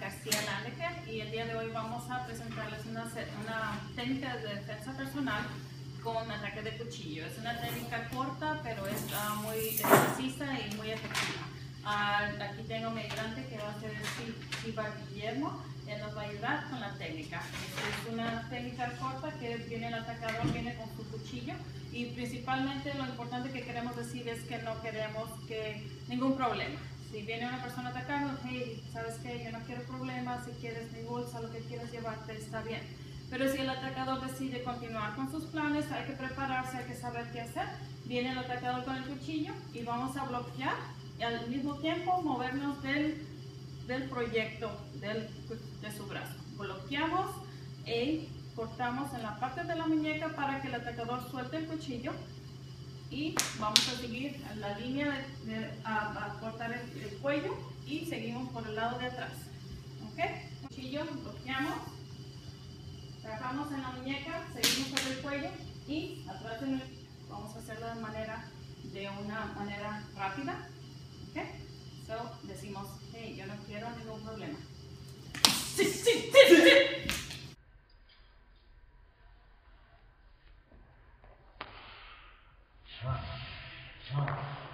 García Landecker y el día de hoy vamos a presentarles una, una, técnica de defensa personal con ataque de cuchillo. Es una técnica corta pero es uh, muy precisa y muy efectiva. Uh, aquí tengo mi ayudante que va a ser Silva Guillermo, él nos va a ayudar con la técnica. Este es una técnica corta que viene el atacador, viene con su cuchillo y principalmente lo importante que queremos decir es que no queremos que ningún problema. Si viene una persona atacando, hey, ¿sabes qué? Yo no quiero problemas, si quieres mi bolsa, lo que quieras llevarte, está bien. Pero si el atacador decide continuar con sus planes, hay que prepararse, hay que saber qué hacer. Viene el atacador con el cuchillo y vamos a bloquear y al mismo tiempo movernos del, del proyecto del, de su brazo. Bloqueamos y cortamos en la parte de la muñeca para que el atacador suelte el cuchillo y vamos a seguir la línea de, a, cortar el, cuello y seguimos por el lado de atrás. ¿Ok? Cuchillo, bloqueamos, trabajamos en la muñeca, seguimos por el cuello y atrás de vamos a hacerlo de manera de una manera rápida. ¿Ok? So, decimos, hey, yo no quiero ningún problema. Sí, sí, 十万十万。